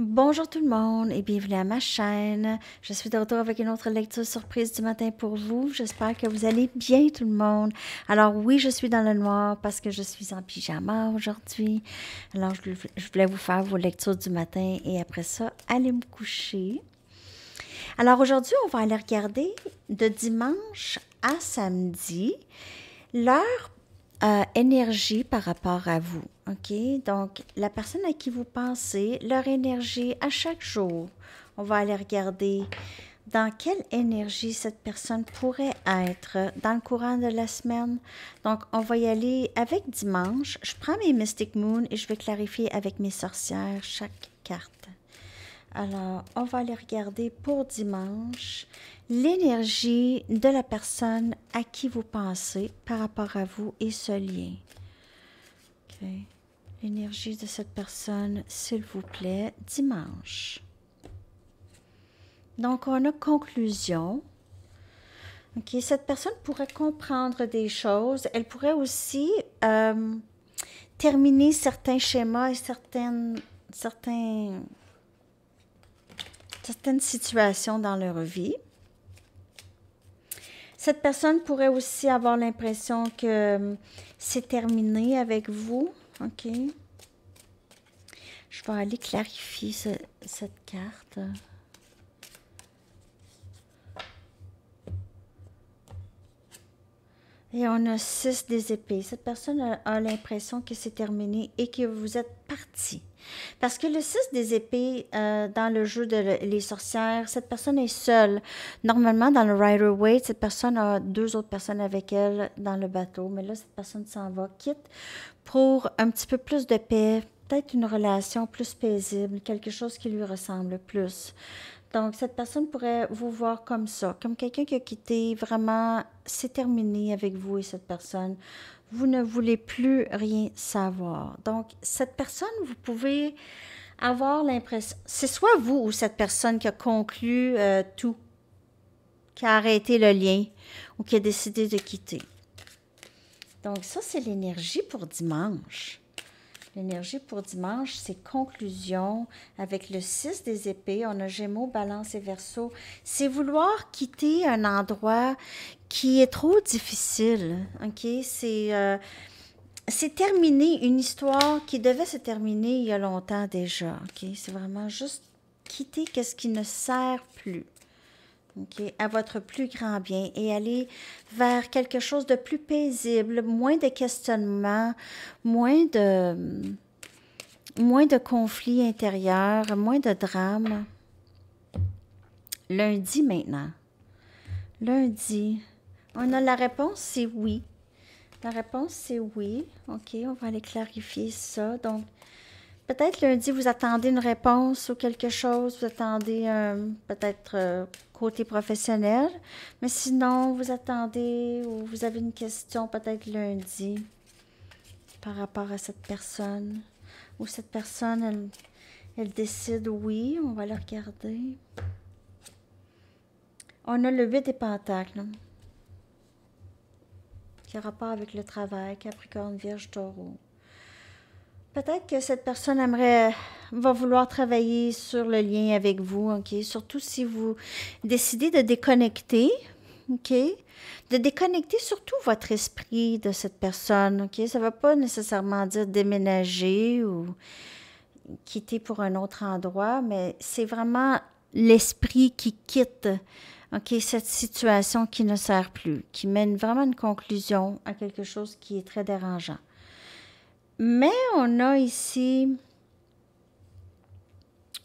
Bonjour tout le monde et bienvenue à ma chaîne. Je suis de retour avec une autre lecture surprise du matin pour vous. J'espère que vous allez bien tout le monde. Alors oui, je suis dans le noir parce que je suis en pyjama aujourd'hui. Alors je, voulais vous faire vos lectures du matin et après ça, aller me coucher. Alors aujourd'hui, on va aller regarder de dimanche à samedi l'heure euh, énergie par rapport à vous. OK? Donc, la personne à qui vous pensez, leur énergie à chaque jour. On va aller regarder dans quelle énergie cette personne pourrait être dans le courant de la semaine. Donc, on va y aller avec dimanche. Je prends mes Mystic Moon et je vais clarifier avec mes sorcières chaque carte. Alors, on va aller regarder pour dimanche l'énergie de la personne à qui vous pensez par rapport à vous et ce lien. L'énergie de cette personne, s'il vous plaît, dimanche. Donc, on a conclusion. OK, cette personne pourrait comprendre des choses. Elle pourrait aussi euh, terminer certains schémas et certaines, certaines situations dans leur vie. Cette personne pourrait aussi avoir l'impression que euh, c'est terminé avec vous. OK. Je vais aller clarifier cette carte. Et on a six des épées. Cette personne a, l'impression que c'est terminé et que vous êtes parti. Parce que le 6 des épées, euh, dans le jeu de les sorcières, cette personne est seule. Normalement, dans le Rider Waite, cette personne a deux autres personnes avec elle dans le bateau. Mais là, cette personne s'en va, quitte pour un petit peu plus de paix, peut-être une relation plus paisible, quelque chose qui lui ressemble plus. Donc, cette personne pourrait vous voir comme ça, comme quelqu'un qui a quitté vraiment, c'est terminé avec vous et cette personne. Vous ne voulez plus rien savoir. Donc, cette personne, vous pouvez avoir l'impression, c'est soit vous ou cette personne qui a conclu euh, tout, qui a arrêté le lien ou qui a décidé de quitter. Donc, ça, c'est l'énergie pour dimanche. L'énergie pour dimanche, c'est conclusion avec le 6 des épées. On a Gémeaux, Balance et Verseau. C'est vouloir quitter un endroit qui est trop difficile. OK? C'est. Euh, c'est terminer une histoire qui devait se terminer il y a longtemps déjà. C'est vraiment juste quitter ce qui ne sert plus à votre plus grand bien et aller vers quelque chose de plus paisible, moins de questionnements, moins de, moins de conflits intérieurs, moins de drames. Lundi maintenant. Lundi. On a la réponse, c'est oui. La réponse, c'est oui. OK, on va aller clarifier ça. Donc, peut-être lundi, vous attendez une réponse ou quelque chose, vous attendez peut-être euh, côté professionnel, mais sinon, vous attendez ou vous avez une question peut-être lundi par rapport à cette personne, ou cette personne, elle, elle décide oui, on va la regarder. On a le 8 des pentacles, qui a rapport avec le travail, Capricorne, Vierge, Taureau. Peut-être que cette personne aimerait, va vouloir travailler sur le lien avec vous, OK? Surtout si vous décidez de déconnecter? De déconnecter surtout votre esprit de cette personne, OK? Ça ne va pas nécessairement dire déménager ou quitter pour un autre endroit, mais c'est vraiment l'esprit qui quitte, OK? Cette situation qui ne sert plus, qui mène vraiment une conclusion à quelque chose qui est très dérangeant. Mais on a ici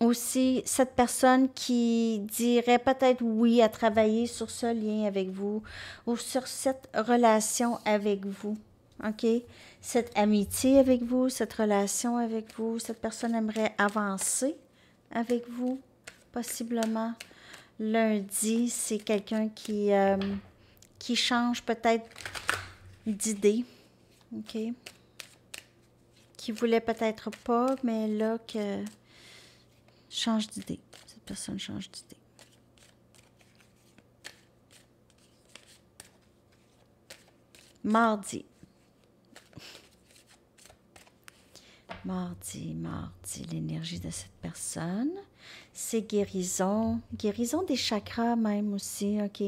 aussi cette personne qui dirait peut-être oui à travailler sur ce lien avec vous ou sur cette relation avec vous. OK? Cette amitié avec vous, cette relation avec vous, cette personne aimerait avancer avec vous, possiblement. Lundi, c'est quelqu'un qui, euh, qui change peut-être d'idée. OK? Qui voulait peut-être pas, mais là que change d'idée. Cette personne change d'idée. Mardi. Mardi, mardi, l'énergie de cette personne. C'est guérison, guérison des chakras même aussi, OK?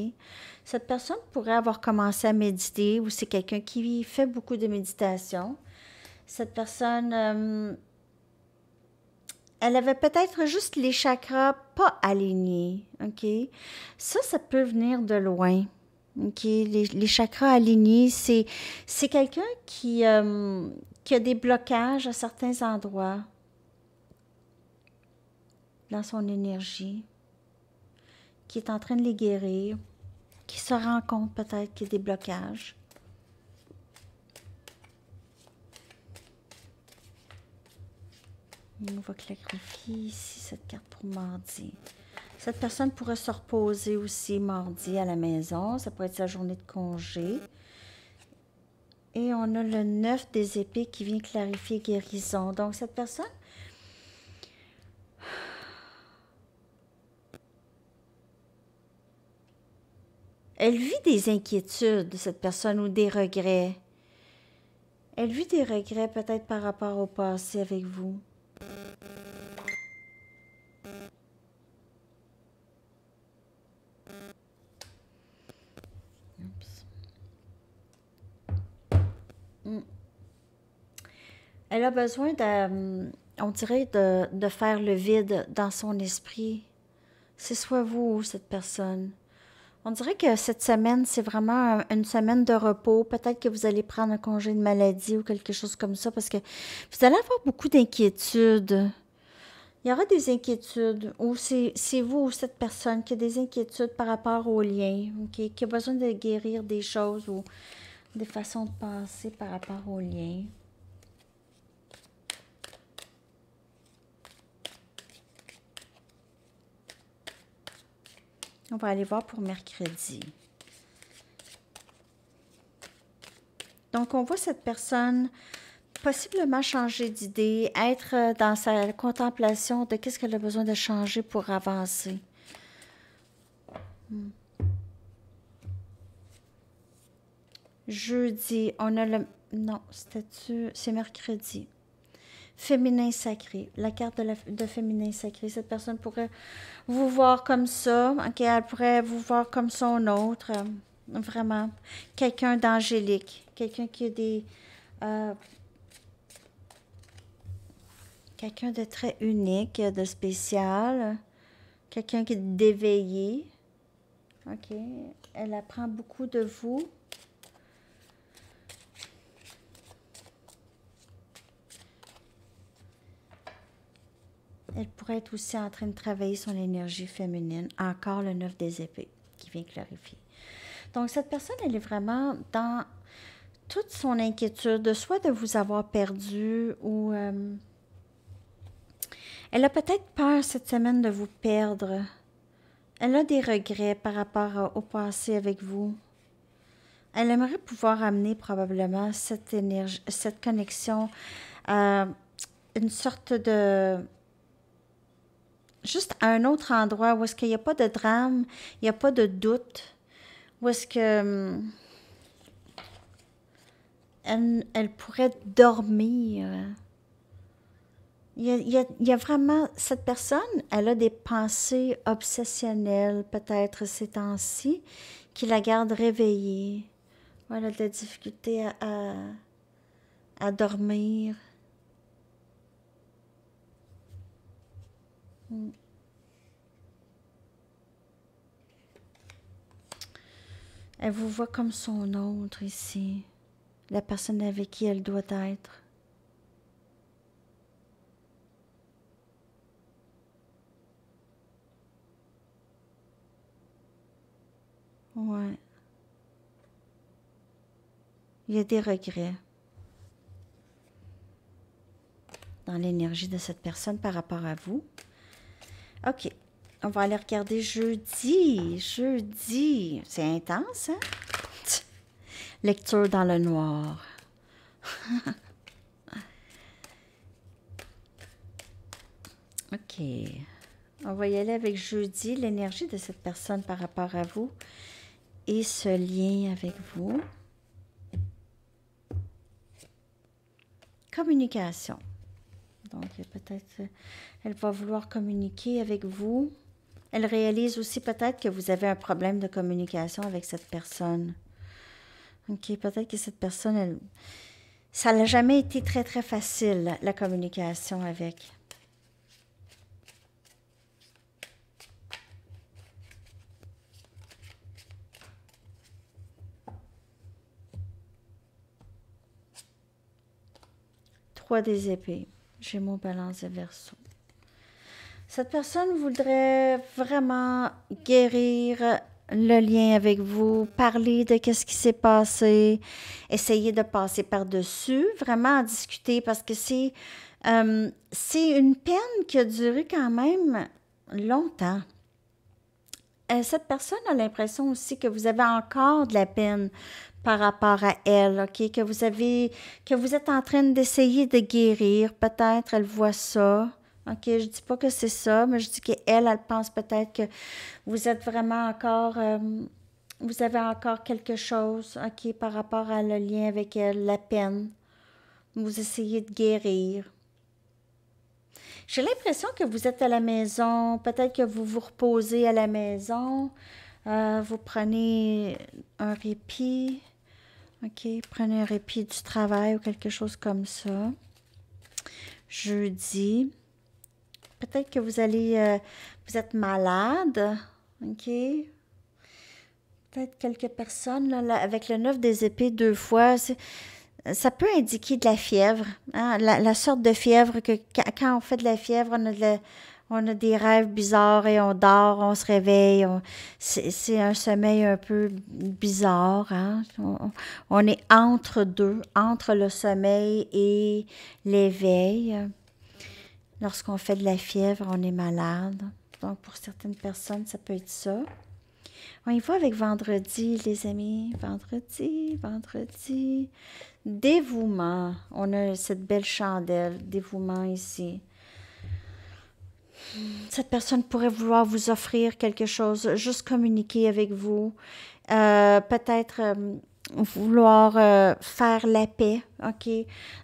Cette personne pourrait avoir commencé à méditer ou c'est quelqu'un qui fait beaucoup de méditation. Cette personne, euh, elle avait peut-être juste les chakras pas alignés, OK? Ça, ça peut venir de loin. OK? Les, chakras alignés, c'est, c'est quelqu'un qui, euh, qui a des blocages à certains endroits dans son énergie, qui est en train de les guérir, qui se rend compte peut-être qu'il y a des blocages. On va clarifier ici cette carte pour mardi. Cette personne pourrait se reposer aussi mardi à la maison. Ça pourrait être sa journée de congé. Et on a le 9 des épées qui vient clarifier guérison. Donc, cette personne, elle vit des inquiétudes, cette personne, ou des regrets. Elle vit des regrets peut-être par rapport au passé avec vous. Elle a besoin de, on dirait, de, faire le vide dans son esprit. C'est soit vous ou cette personne. On dirait que cette semaine, c'est vraiment une semaine de repos. Peut-être que vous allez prendre un congé de maladie ou quelque chose comme ça parce que vous allez avoir beaucoup d'inquiétudes. Il y aura des inquiétudes ou c'est vous ou cette personne qui a des inquiétudes par rapport aux liens, qui a besoin de guérir des choses ou des façons de penser par rapport aux liens. On va aller voir pour mercredi. Donc, on voit cette personne possiblement changer d'idée, être dans sa contemplation de qu'est-ce qu'elle a besoin de changer pour avancer. Hmm. Jeudi, on a le... Non. C'est mercredi. Féminin sacré, la carte de, féminin sacré. Cette personne pourrait vous voir comme ça, elle pourrait vous voir comme son autre, euh, vraiment. Quelqu'un d'angélique, quelqu'un qui a des... Euh, quelqu'un de très unique, de spécial, quelqu'un qui est d'éveillé. OK? Elle apprend beaucoup de vous. Elle pourrait être aussi en train de travailler son énergie féminine. Encore le neuf des épées qui vient clarifier. Donc, cette personne, elle est vraiment dans toute son inquiétude, soit de vous avoir perdu ou... Euh, elle a peut-être peur cette semaine de vous perdre. Elle a des regrets par rapport au passé avec vous. Elle aimerait pouvoir amener probablement cette énergie, cette connexion à une sorte de juste à un autre endroit où est-ce qu'il n'y a pas de drame, il n'y a pas de doute, où est-ce que hum, elle, pourrait dormir. Il y, a, vraiment, cette personne, elle a des pensées obsessionnelles peut-être ces temps-ci qui la gardent réveillée. Elle a de la difficulté à, à dormir. Elle vous voit comme son autre ici, la personne avec qui elle doit être. Ouais. Il y a des regrets dans l'énergie de cette personne par rapport à vous. OK. On va aller regarder jeudi. Jeudi. C'est intense, hein? Lecture dans le noir. OK. On va y aller avec jeudi, l'énergie de cette personne par rapport à vous et ce lien avec vous. Communication. Donc, peut-être elle va vouloir communiquer avec vous. Elle réalise aussi peut-être que vous avez un problème de communication avec cette personne. OK, peut-être que cette personne, elle, ça n'a jamais été très, très facile, la communication avec. Trois des épées. J'ai mon balance verso. Cette personne voudrait vraiment guérir le lien avec vous, parler de qu'est-ce qui s'est passé, essayer de passer par-dessus, vraiment en discuter parce que c'est euh, une peine qui a duré quand même longtemps. Euh, cette personne a l'impression aussi que vous avez encore de la peine par rapport à elle, ok, que vous avez, que vous êtes en train d'essayer de guérir. Peut-être elle voit ça. OK, je dis pas que c'est ça, mais je dis qu'elle, elle pense peut-être que vous êtes vraiment encore, euh, vous avez encore quelque chose, OK, par rapport à le lien avec elle, la peine. Vous essayez de guérir. J'ai l'impression que vous êtes à la maison, peut-être que vous vous reposez à la maison, euh, vous prenez un répit, OK, prenez un répit du travail ou quelque chose comme ça. Jeudi. Peut-être que vous allez, euh, vous êtes malade, ok? Peut-être quelques personnes, là, avec le neuf des épées deux fois, ça peut indiquer de la fièvre, hein? la, sorte de fièvre que quand on fait de la fièvre, on a, on a des rêves bizarres et on dort, on se réveille. C'est un sommeil un peu bizarre. Hein? on, est entre deux, entre le sommeil et l'éveil. Lorsqu'on fait de la fièvre, on est malade. Donc, pour certaines personnes, ça peut être ça. On y va avec vendredi, les amis. Vendredi, vendredi. Dévouement. On a cette belle chandelle, dévouement ici. Cette personne pourrait vouloir vous offrir quelque chose, juste communiquer avec vous. Euh, peut-être euh, vouloir euh, faire la paix, OK?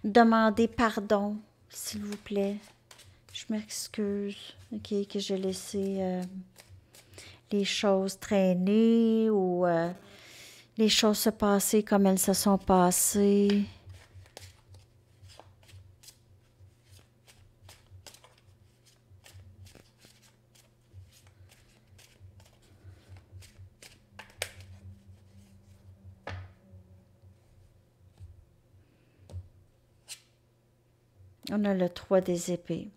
Demander pardon, s'il vous plaît. Je m'excuse, OK, que j'ai laissé les choses traîner ou euh, les choses se passer comme elles se sont passées. On a le 3 des épées.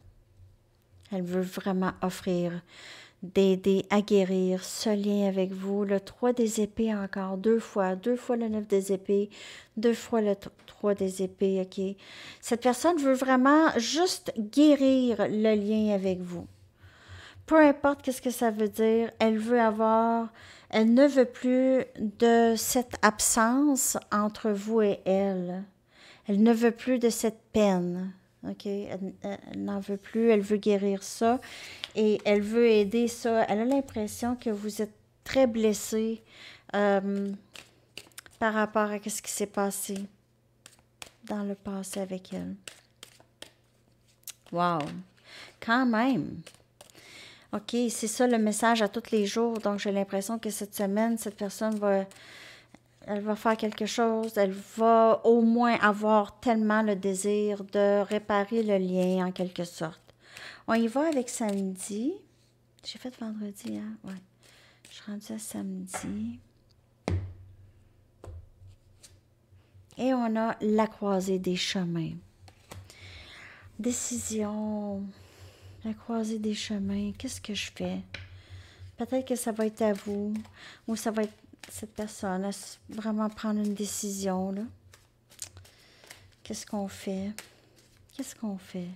Elle veut vraiment offrir, d'aider à guérir ce lien avec vous. Le 3 des épées encore, deux fois, deux fois le 9 des épées, deux fois le 3 des épées, OK? Cette personne veut vraiment juste guérir le lien avec vous. Peu importe qu'est-ce que ça veut dire, elle veut avoir, elle ne veut plus de cette absence entre vous et elle. Elle ne veut plus de cette peine. OK? Elle, n'en veut plus, elle veut guérir ça et elle veut aider ça. Elle a l'impression que vous êtes très blessé euh, par rapport à ce qui s'est passé dans le passé avec elle. Wow! Quand même! OK, c'est ça le message à tous les jours. Donc, j'ai l'impression que cette semaine, cette personne va elle va faire quelque chose, elle va au moins avoir tellement le désir de réparer le lien en quelque sorte. On y va avec samedi. J'ai fait vendredi, hein? Ouais. Je suis rendue à samedi. Et on a la croisée des chemins. Décision. La croisée des chemins. Qu'est-ce que je fais? Peut-être que ça va être à vous ou ça va être cette personne à vraiment prendre une décision. Qu'est-ce qu'on fait? Qu'est-ce qu'on fait?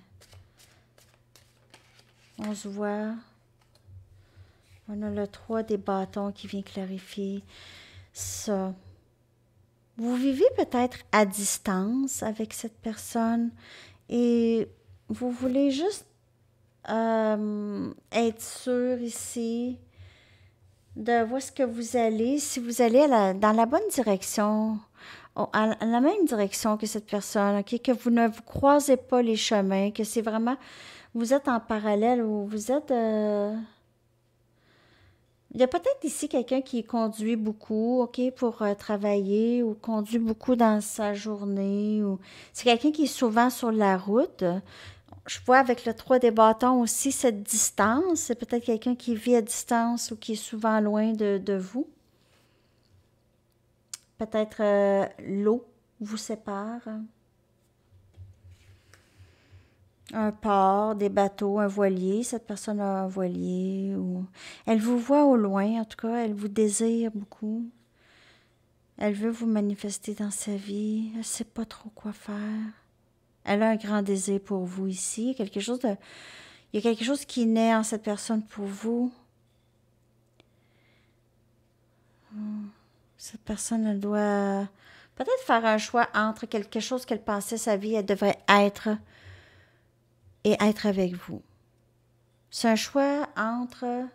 On se voit. On a le 3 des bâtons qui vient clarifier ça. Vous vivez peut-être à distance avec cette personne et vous voulez juste euh, être sûr ici de où est-ce que vous allez. Si vous allez dans la bonne direction, à la même direction que cette personne? Que vous ne vous croisez pas les chemins, que c'est vraiment, vous êtes en parallèle ou vous êtes... Euh, il y a peut-être ici quelqu'un qui conduit beaucoup, OK, pour euh, travailler ou conduit beaucoup dans sa journée. ou C'est quelqu'un qui est souvent sur la route. Je vois avec le 3 des bâtons aussi cette distance. C'est peut-être quelqu'un qui vit à distance ou qui est souvent loin de, vous. Peut-être euh, l'eau vous sépare un port, des bateaux, un voilier. Cette personne a un voilier. Elle vous voit au loin, en tout cas, elle vous désire beaucoup. Elle veut vous manifester dans sa vie. Elle ne sait pas trop quoi faire. Elle a un grand désir pour vous ici. Il y a quelque chose qui naît en cette personne pour vous. Hmm. Cette personne, elle doit peut-être faire un choix entre quelque chose qu'elle pensait sa vie, elle devrait être et être avec vous. C'est un choix entre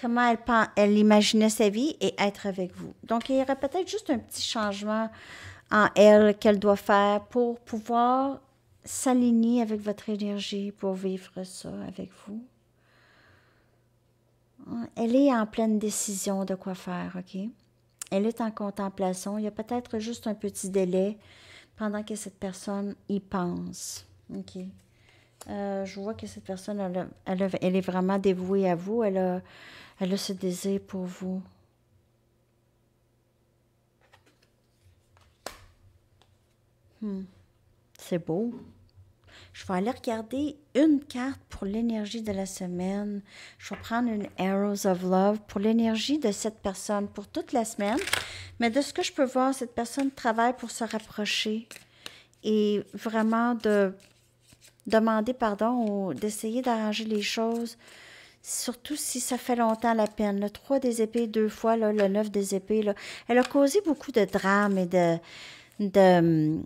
comment elle, elle imaginait sa vie et être avec vous. Donc, il y aurait peut-être juste un petit changement en elle qu'elle doit faire pour pouvoir s'aligner avec votre énergie, pour vivre ça avec vous. Elle est en pleine décision de quoi faire, OK? Elle est en contemplation. Il y a peut-être juste un petit délai pendant que cette personne y pense. OK? Euh, je vois que cette personne, elle, elle, est vraiment dévouée à vous. Elle a, elle a ce désir pour vous. Hmm. C'est beau. Je vais aller regarder une carte pour l'énergie de la semaine. Je vais prendre une Arrows of Love pour l'énergie de cette personne pour toute la semaine. Mais de ce que je peux voir, cette personne travaille pour se rapprocher et vraiment de demander pardon ou d'essayer d'arranger les choses, surtout si ça fait longtemps la peine. Le 3 des épées deux fois, là, le 9 des épées, elle a causé beaucoup de drames et de,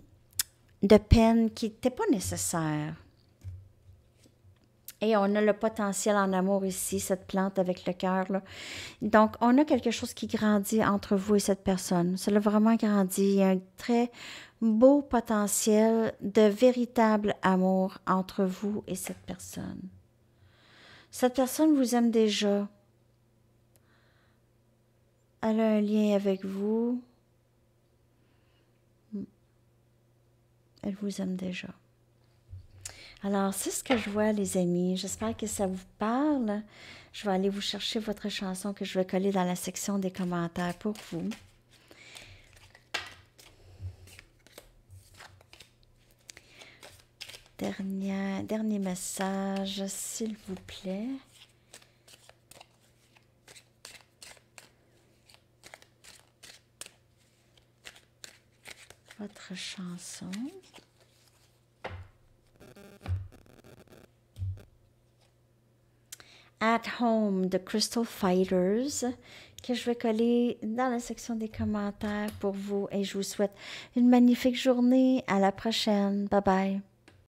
de peine qui n'étaient pas nécessaires. Et on a le potentiel en amour ici, cette plante avec le cœur. Donc, on a quelque chose qui grandit entre vous et cette personne. Ça a vraiment grandi. Il y a un très beau potentiel de véritable amour entre vous et cette personne. Cette personne vous aime déjà. Elle a un lien avec vous. Elle vous aime déjà. Alors, c'est ce que je vois, les amis. J'espère que ça vous parle. Je vais aller vous chercher votre chanson que je vais coller dans la section des commentaires pour vous. Dernier, dernier message, s'il vous plaît. Votre chanson. Home de Crystal Fighters que je vais coller dans la section des commentaires pour vous et je vous souhaite une magnifique journée. À la prochaine. Bye bye.